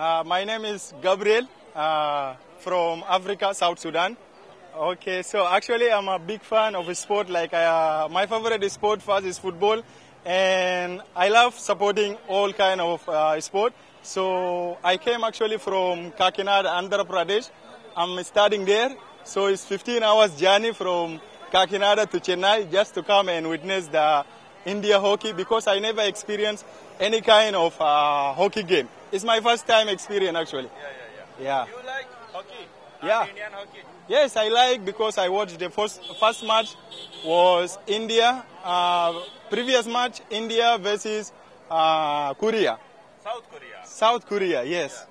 Uh, my name is Gabriel uh, from Africa, South Sudan. Okay, so actually I'm a big fan of sport. Like uh, my favorite sport first is football, and I love supporting all kind of uh, sport. So I came actually from Kakinada, Andhra Pradesh. I'm studying there, so it's 15 hours journey from Kakinada to Chennai just to come and witness the India hockey because I never experienced any kind of uh, hockey game. It's my first time experience actually. Yeah, yeah, Yeah. yeah. You like hockey? Yeah. Indian hockey. Yes, I like because I watched the first first match was India. Uh, previous match India versus uh, Korea, South Korea. South Korea. Yes.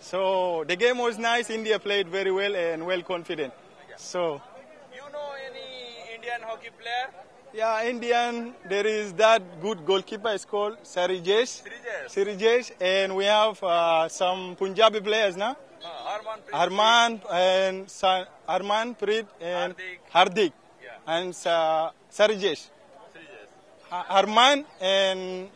So the game was nice. India played very well and well confident. So You know any Indian hockey player? Yeah, Indian. There is that good goalkeeper. It's called Sarijesh. Sirijesh, and we have uh, some Punjabi players now. Uh, Harman. Preet. Arman and Sa- Arman Preet and Hardik, Yeah. and uh, Sarijesh. Ha- Harman and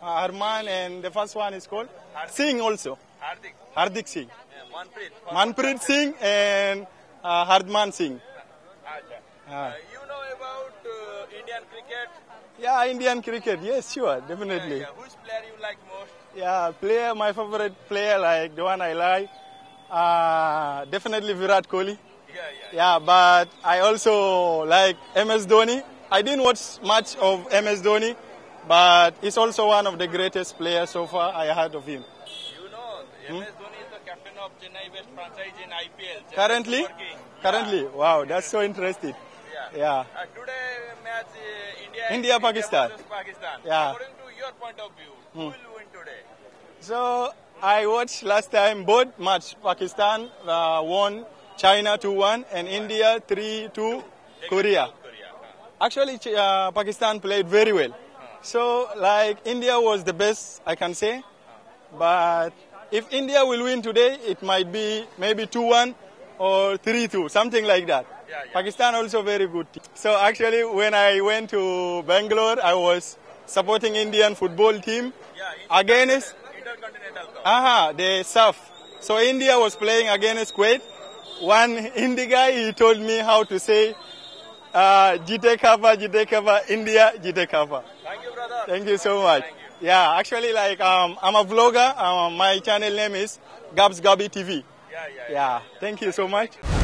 uh, Harman and the first one is called Singh also. Hardik. Hardik Singh. Yeah, Manpreet. Manpreet Singh and uh, Hardman Singh. Acha. Ah. Uh, you uh, Indian cricket? Yeah, Indian cricket. Yes, sure, definitely. yeah. Which player you like most? Yeah, player, my favorite player, like the one I like, uh, definitely Virat Kohli. Yeah, yeah. Yeah, but I also like MS Dhoni. I didn't watch much of MS Dhoni, but he's also one of the greatest players so far I heard of him. You know, MS Dhoni is the captain of Chennai West franchise in IPL. Chennai Currently, currently, wow, that's so interesting. Yeah. Uh, today match uh, India. India, Pakistan. versus Pakistan. Yeah. According to your point of view, who will win today? So I watched last time both match. Pakistan uh, won China 2-1 and India 3-2 Korea. Korea. Actually, uh, Pakistan played very well. So, like, India was the best, I can say. But if India will win today, it might be maybe 2 1 or 3 2, something like that. Yeah, yeah. Pakistan also very good. team. So, actually, when I went to Bangalore, I was supporting Indian football team Yeah. against Intercontinental Cup. Aha, the SAFF. So India was playing against Kuwait. One Hindi guy, he told me how to say, uh, Jite Kapa, Jite India, Jite Kapa. Thank you, brother. Thank you so much. Thank Yeah, actually, like, um, I'm a vlogger. Um, my channel name is Gabs Gabi TV. Yeah, thank you so much.